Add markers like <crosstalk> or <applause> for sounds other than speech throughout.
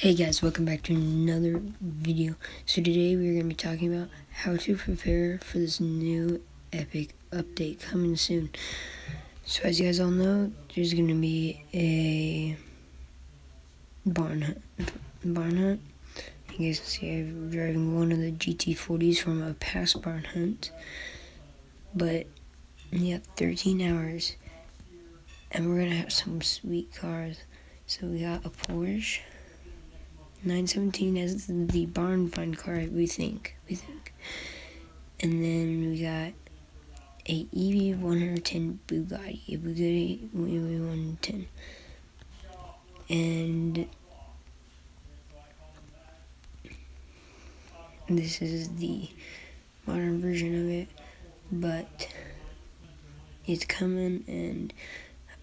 Hey guys, welcome back to another video. So today we're going to be talking about how to prepare for this new epic update coming soon. So as you guys all know, there's going to be a barn hunt. Barn hunt. You guys can see I'm driving one of the GT40s from a past barn hunt. But have 13 hours and we're going to have some sweet cars. So we got a Porsche 917 as the barn find car, we think. We think. And then we got a EB 110 Bugatti, a Bugatti EB 110. And this is the modern version of it, but it's coming and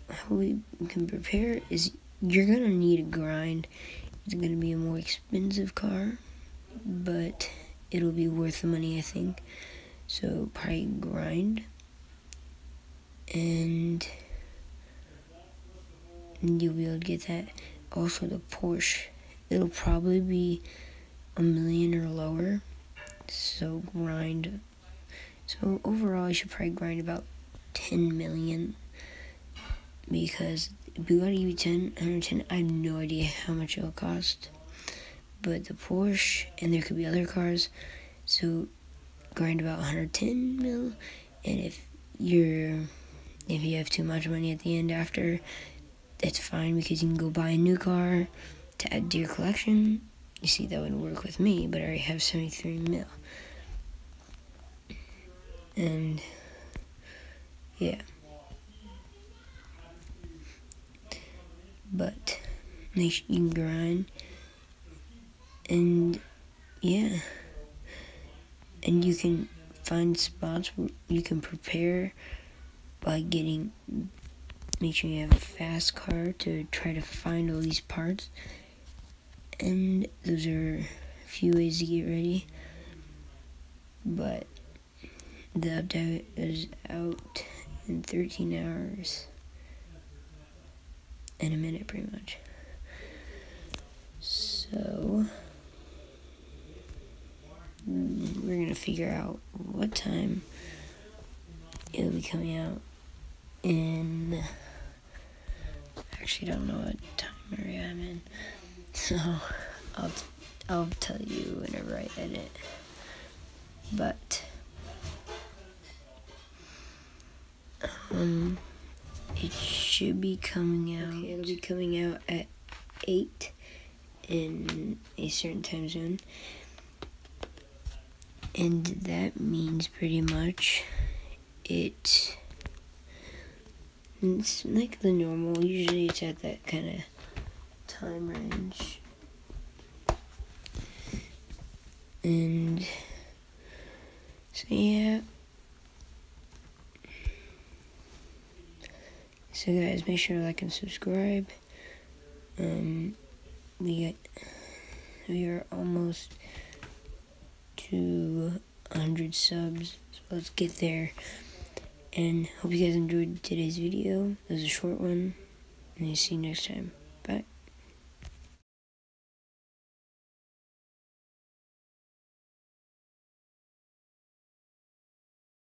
how we can prepare is you're gonna need a grind it's going to be a more expensive car, but it'll be worth the money, I think. So, probably grind. And you'll be able to get that. Also, the Porsche, it'll probably be a million or lower. So, grind. So, overall, you should probably grind about 10 million because Bugatti V10, 110, I have no idea how much it'll cost. But the Porsche, and there could be other cars, so grind about 110 mil. And if you're, if you have too much money at the end after, that's fine because you can go buy a new car to add to your collection. You see, that wouldn't work with me, but I already have 73 mil. And, yeah. But you can grind. And yeah. And you can find spots where you can prepare by getting make sure you have a fast car to try to find all these parts. And those are a few ways to get ready. But the update is out in 13 hours in a minute, pretty much. So, we're gonna figure out what time it'll be coming out in. Actually, don't know what time area I'm in, <laughs> so I'll I'll tell you whenever I edit. But um it should be coming out. Okay, it'll be coming out at 8 in a certain time zone. And that means pretty much it it's like the normal. Usually it's at that kind of time range. And so yeah. So guys, make sure to like and subscribe. Um, we get we are almost to 100 subs, so let's get there. And hope you guys enjoyed today's video. It was a short one, and see you next time.